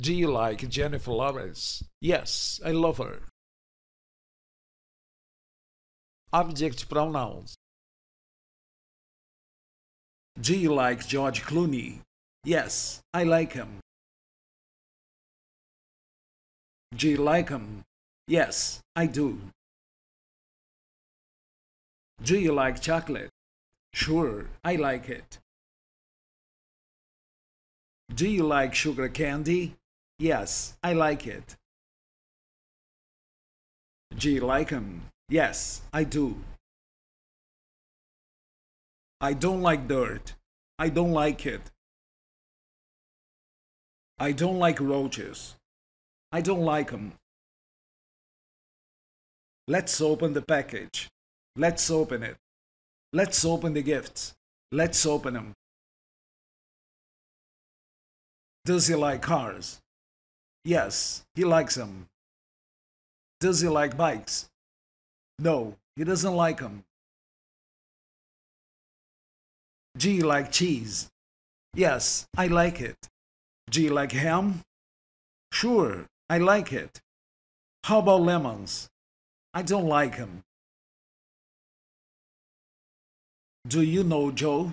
Do you like Jennifer Lawrence? Yes, I love her. Object pronouns. Do you like George Clooney? Yes, I like him. Do you like him? Yes, I do. Do you like chocolate? Sure, I like it. Do you like sugar candy? Yes, I like it. You like him? Yes, I do. I don't like dirt. I don't like it. I don't like roaches. I don't like them. Let's open the package. Let's open it. Let's open the gifts. Let's open them. Does he like cars? Yes, he likes them. Does he like bikes? No, he doesn't like them. You like cheese? Yes, I like it. G like ham? Sure, I like it. How about lemons? I don't like them. Do you know Joe?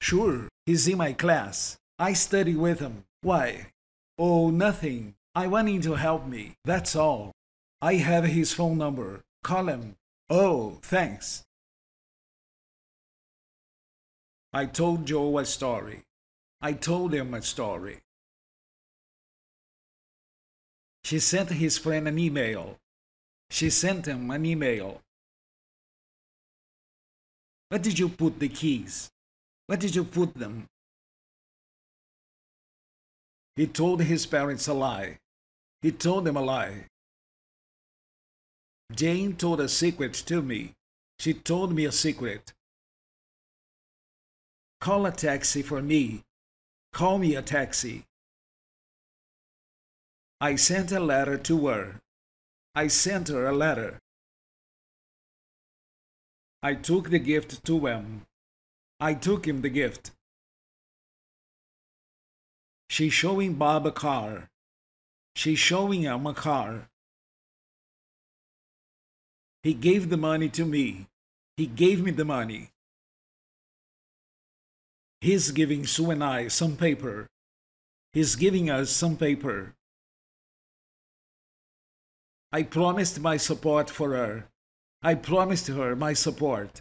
Sure, he's in my class. I study with him. Why? Oh, nothing. I want him to help me. That's all. I have his phone number. Call him. Oh, thanks. I told Joe a story. I told him a story. She sent his friend an email. She sent him an email. Where did you put the keys? Where did you put them? He told his parents a lie. He told them a lie. Jane told a secret to me. She told me a secret. Call a taxi for me. Call me a taxi. I sent a letter to her. I sent her a letter. I took the gift to him. I took him the gift. She showing Bob a car. She's showing him a car. He gave the money to me. He gave me the money. He's giving Sue and I some paper. He's giving us some paper. I promised my support for her. I promised her my support.